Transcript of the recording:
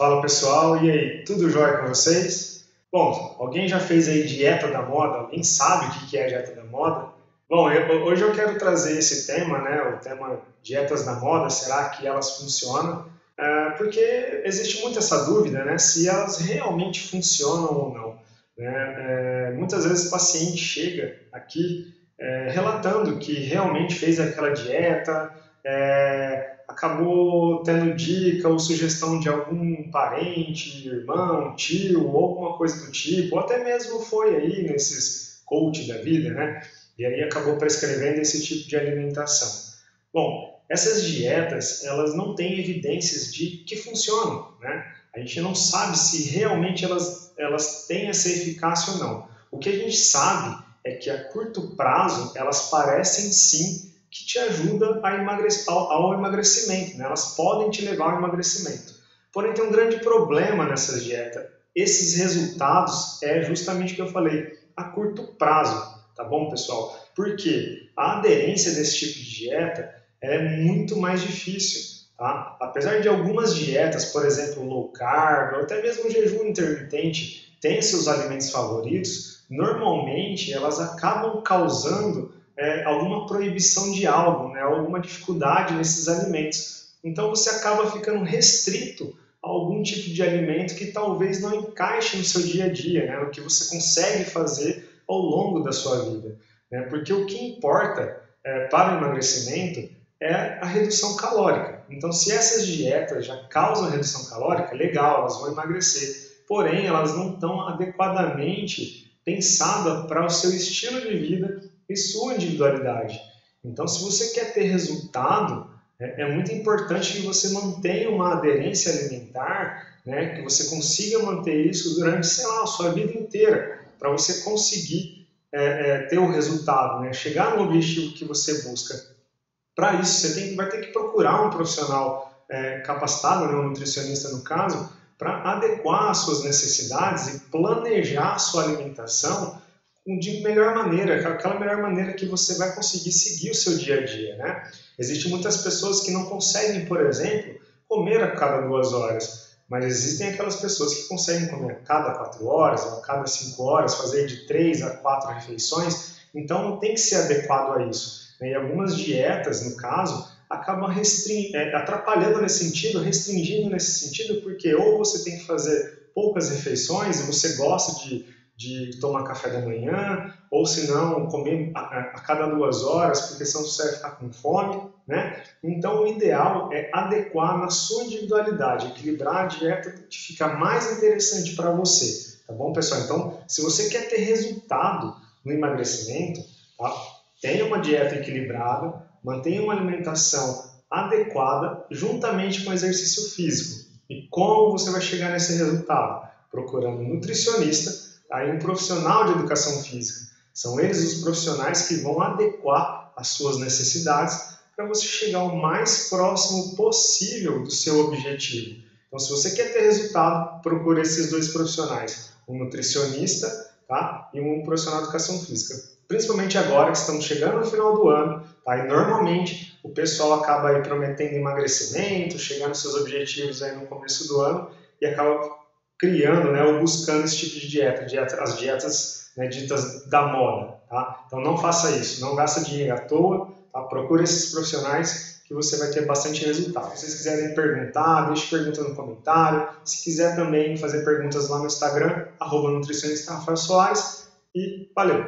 Fala pessoal, e aí, tudo jóia com vocês? Bom, alguém já fez aí dieta da moda? Alguém sabe o que é dieta da moda? Bom, eu, hoje eu quero trazer esse tema, né, o tema dietas da moda, será que elas funcionam? É, porque existe muito essa dúvida, né, se elas realmente funcionam ou não. Né? É, muitas vezes o paciente chega aqui é, relatando que realmente fez aquela dieta, é, acabou tendo dica ou sugestão de algum parente, irmão, tio, ou alguma coisa do tipo, ou até mesmo foi aí nesses coach da vida, né? E aí acabou prescrevendo esse tipo de alimentação. Bom, essas dietas, elas não têm evidências de que funcionam, né? A gente não sabe se realmente elas, elas têm essa eficácia ou não. O que a gente sabe é que a curto prazo elas parecem sim que te ajuda a emagrecer, ao, ao emagrecimento, né? elas podem te levar ao emagrecimento. Porém, tem um grande problema nessas dietas. Esses resultados é justamente o que eu falei, a curto prazo, tá bom, pessoal? Porque a aderência desse tipo de dieta é muito mais difícil, tá? Apesar de algumas dietas, por exemplo, low carb, ou até mesmo jejum intermitente, têm seus alimentos favoritos, normalmente elas acabam causando é, alguma proibição de algo, né, alguma dificuldade nesses alimentos. Então você acaba ficando restrito a algum tipo de alimento que talvez não encaixe no seu dia a dia, né, no que você consegue fazer ao longo da sua vida. Né, porque o que importa é, para o emagrecimento é a redução calórica. Então, se essas dietas já causam redução calórica, legal, elas vão emagrecer. Porém, elas não estão adequadamente pensadas para o seu estilo de vida e sua individualidade. Então, se você quer ter resultado, é, é muito importante que você mantenha uma aderência alimentar, né, que você consiga manter isso durante, sei lá, a sua vida inteira, para você conseguir é, é, ter o resultado, né, chegar no objetivo que você busca. Para isso, você tem, vai ter que procurar um profissional é, capacitado, né, um nutricionista no caso, para adequar as suas necessidades e planejar a sua alimentação de melhor maneira, aquela melhor maneira que você vai conseguir seguir o seu dia a dia, né? Existem muitas pessoas que não conseguem, por exemplo, comer a cada duas horas, mas existem aquelas pessoas que conseguem comer a cada quatro horas, a cada cinco horas, fazer de três a quatro refeições, então tem que ser adequado a isso. Né? E algumas dietas, no caso, acabam é, atrapalhando nesse sentido, restringindo nesse sentido, porque ou você tem que fazer poucas refeições e você gosta de de tomar café da manhã, ou se não, comer a, a, cada duas horas, porque senão você vai ficar com fome, né? Então, o ideal é adequar na sua individualidade, equilibrar a dieta que fica mais interessante para você, tá bom, pessoal? Então, se você quer ter resultado no emagrecimento, tá? tenha uma dieta equilibrada, mantenha uma alimentação adequada, juntamente com exercício físico. E como você vai chegar nesse resultado? Procurando um nutricionista aí um profissional de educação física. São eles os profissionais que vão adequar as suas necessidades para você chegar o mais próximo possível do seu objetivo. Então, se você quer ter resultado, procure esses dois profissionais, um nutricionista tá? e um profissional de educação física. Principalmente agora que estamos chegando no final do ano, tá? e normalmente o pessoal acaba aí prometendo emagrecimento, chegando aos seus objetivos aí no começo do ano e acaba criando né, ou buscando esse tipo de dieta, dieta as dietas né, ditas da moda. Tá? Então não faça isso, não gasta dinheiro à toa, tá? procure esses profissionais que você vai ter bastante resultado. Se vocês quiserem perguntar, deixe pergunta no comentário. Se quiser também fazer perguntas lá no Instagram, arroba nutricionista Rafael Soares. E valeu!